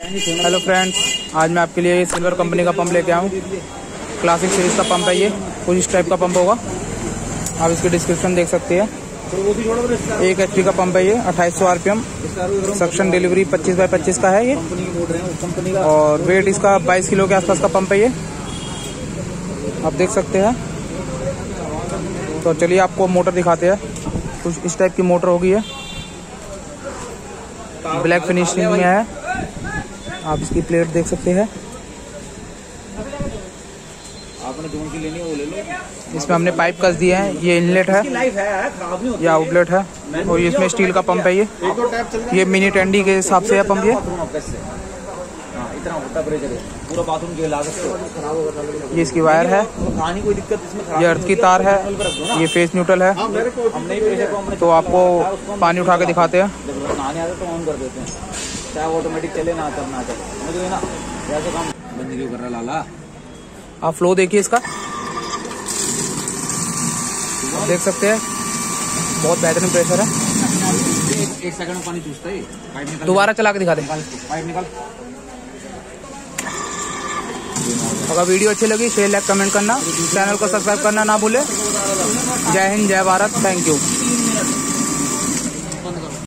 Hello friends आज मैं आपके लिए सिल्वर कंपनी का पंप लेके आऊँ क्लासिक सीरीज़ का पंप है ये कुछ इस टाइप का पंप होगा। आप इसकी डिस्क्रिप्शन देख सकते हैं। एक एचपी का पंप है ये, अट्ठाईस सौ सक्शन डिलीवरी 25 बाई 25 का है ये। और वेट इसका 22 किलो के आसपास का पंप है ये। आप देख सकते हैं। तो चलिए आपको मोटर दिखाते हैं। कुछ इस टाइप की मोटर होगी है ब्लैक फिनिशिंग में है। आप इसकी प्लेट देख सकते हैं। आपने जो उनकी लेनी है वो ले लो। इसमें हमने पाइप कस दिए है ये इनलेट है। ये आउटलेट है और ये इसमें स्टील का पंप है ये। ये मिनी टेंडी के हिसाब से है पंप ये। हाँ पूरा बाथरूम की ये इसकी वायर है। कोई दिक्कत इसमें ये अर्थ की तार है। ये फेस न्यूट्रल है। ही को हमने तो आपको पानी उठा के दिखाते हैं। चाहे ऑटोमेटिक चले ना चल ना चले। समझ गए ना? जैसे काम बंद क्यों कर रहा लाला? आप फ्लो देखिए इसका। देख सकते हैं। बहुत बेहतरीन प्रेशर है। एक, एक सेकंड में पानी चूसता है। दोबारा चला के दिखा दें। पाइप निकाल। अगर वीडियो अच्छी लगी शेयर लाइक कमेंट करना। चैनल को सब्सक्राइब करना ना भूले। जय हिंद जय भारत। Thank you